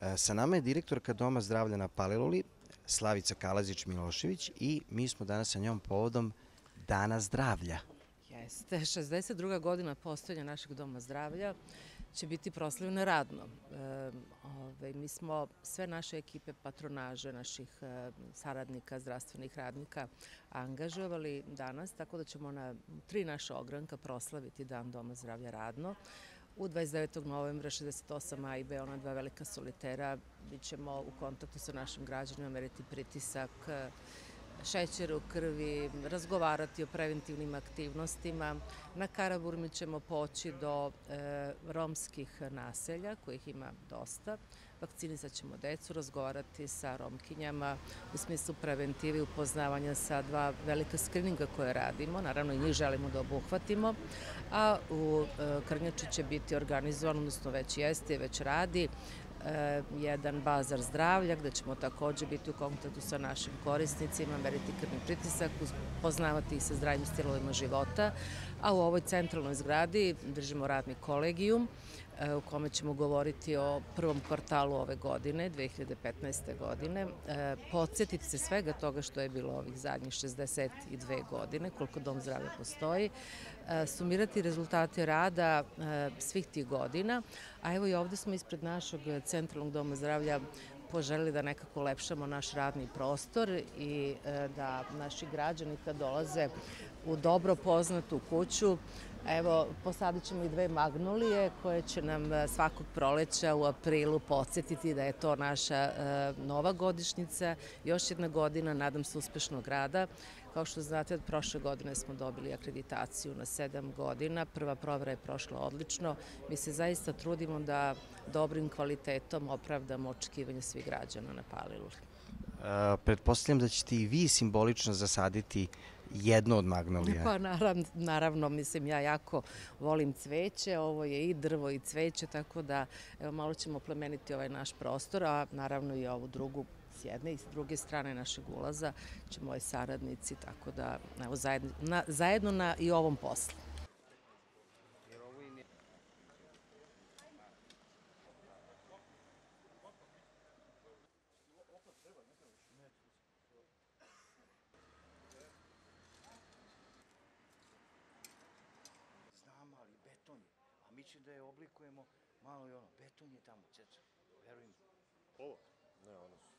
E, sa nama je direktorka Doma zdravlja na Paliluli, Slavica Kalazić-Milošević i mi smo danas sa njom povodom Dana zdravlja. Jeste, 62. godina postojanja našeg doma zdravlja će biti proslavljena radno. Ove, mi smo sve naše ekipe patronaže, naših saradnika, zdravstvenih radnika angažovali danas, tako da ćemo na tri naša ogranka proslaviti Dan doma zdravlja radno. U 29. novembra 68 A i ona dva velika solitera, bit ćemo u kontaktu sa našim građanima, meriti pritisak, šećer u krvi, razgovarati o preventivnim aktivnostima. Na Karaburmi ćemo poći do e, romskih naselja, kojih ima dosta. Vakcinisat ćemo decu, razgovarati sa romkinjama u smislu preventive i upoznavanja sa dva velika skrininga koje radimo. Naravno i njih želimo da obuhvatimo. A u e, će biti organizovan, odnosno već jeste već radi, jedan bazar zdravlja gde ćemo takođe biti u kontaktu sa našim korisnicima, meriti krvni pritisak, poznavati ih sa zdravim stilovima života, a u ovoj centralnoj zgradi držimo radni kolegijum u kome ćemo govoriti o prvom kvartalu ove godine, 2015. godine, e, podsjetiti se svega toga što je bilo ovih zadnjih 62 godine, koliko Dom zdravlja postoji, e, sumirati rezultate rada svih tih godina, a evo i ovde smo ispred našeg centralnog doma zdravlja poželili da nekako lepšamo naš radni prostor i da naši građani kad dolaze u dobro poznatu kuću, evo posadit ćemo i dve magnolije koje će nam svakog proleća u aprilu podsjetiti da je to naša nova godišnjica, još jedna godina, nadam se, uspešnog rada. Kao što znate, od prošle godine smo dobili akreditaciju na sedam godina. Prva provera je prošla odlično. Mi se zaista trudimo da dobrim kvalitetom opravdamo očekivanje svih građana na Paliluli. E, Pretpostavljam da ćete i vi simbolično zasaditi jedno od magnolija. Pa naravno, naravno, mislim, ja jako volim cveće, ovo je i drvo i cveće, tako da evo, malo ćemo plemeniti ovaj naš prostor, a naravno i ovu drugu s jedne i s druge strane našeg ulaza će moji saradnici, tako da evo, zajedno, na, zajedno na i ovom poslu. Mi ćemo da je oblikujemo malo i ono. Beton je tamo, ceca. Verujem. Ovo? Ne, ono su